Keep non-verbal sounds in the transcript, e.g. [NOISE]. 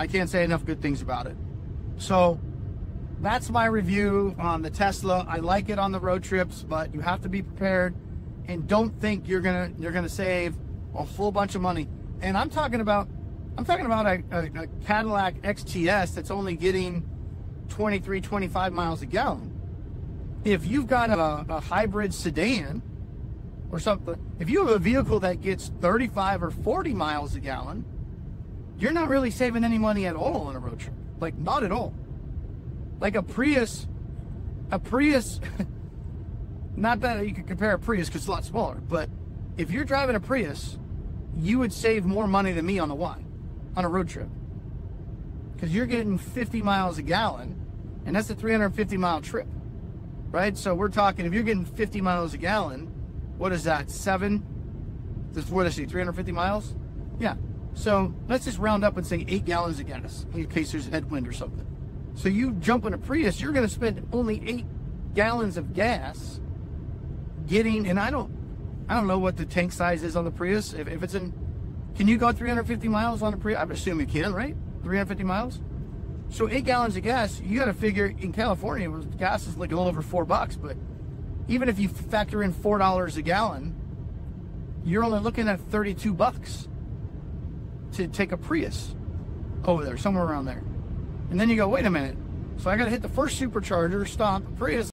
I can't say enough good things about it. So that's my review on the Tesla. I like it on the road trips, but you have to be prepared and don't think you're gonna you're gonna save a full bunch of money. And I'm talking about I'm talking about a, a, a Cadillac XTS that's only getting 23, 25 miles a gallon. If you've got a, a hybrid sedan or something, if you have a vehicle that gets 35 or 40 miles a gallon, you're not really saving any money at all on a road trip. Like, not at all. Like a Prius, a Prius, [LAUGHS] not that you could compare a Prius because it's a lot smaller, but if you're driving a Prius, you would save more money than me on a Y, on a road trip. Because you're getting 50 miles a gallon, and that's a 350 mile trip, right? So we're talking, if you're getting 50 miles a gallon, what is that, seven? This, what is he, 350 miles? Yeah. So let's just round up and say eight gallons of gas in case there's a headwind or something. So you jump in a Prius, you're going to spend only eight gallons of gas getting, and I don't, I don't know what the tank size is on the Prius. If, if it's in, can you go 350 miles on a Prius? I assume you can, right? 350 miles. So eight gallons of gas, you got to figure in California, gas is like a little over four bucks. But even if you factor in four dollars a gallon, you're only looking at 32 bucks to take a Prius over there, somewhere around there. And then you go, wait a minute. So I got to hit the first supercharger, stop, Prius